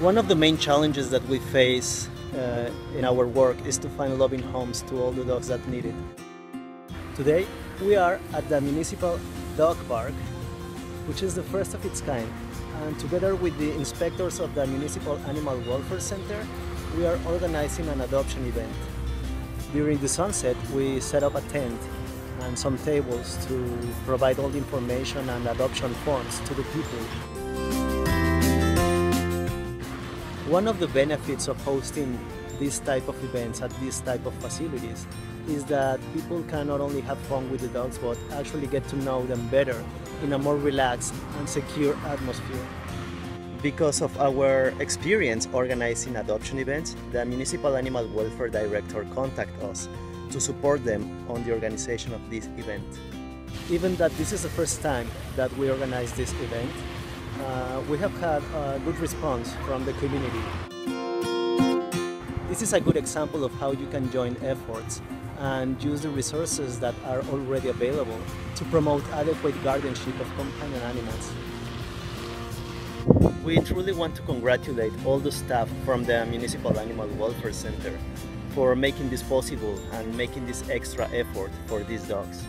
One of the main challenges that we face uh, in our work is to find loving homes to all the dogs that need it. Today, we are at the Municipal Dog Park, which is the first of its kind. And together with the inspectors of the Municipal Animal Welfare Center, we are organizing an adoption event. During the sunset, we set up a tent and some tables to provide all the information and adoption forms to the people. One of the benefits of hosting this type of events at this type of facilities is that people can not only have fun with the dogs but actually get to know them better in a more relaxed and secure atmosphere. Because of our experience organizing adoption events, the Municipal Animal Welfare Director contacted us to support them on the organization of this event. Even that this is the first time that we organize this event, uh, we have had a good response from the community. This is a good example of how you can join efforts and use the resources that are already available to promote adequate guardianship of companion animals. We truly want to congratulate all the staff from the Municipal Animal Welfare Center for making this possible and making this extra effort for these dogs.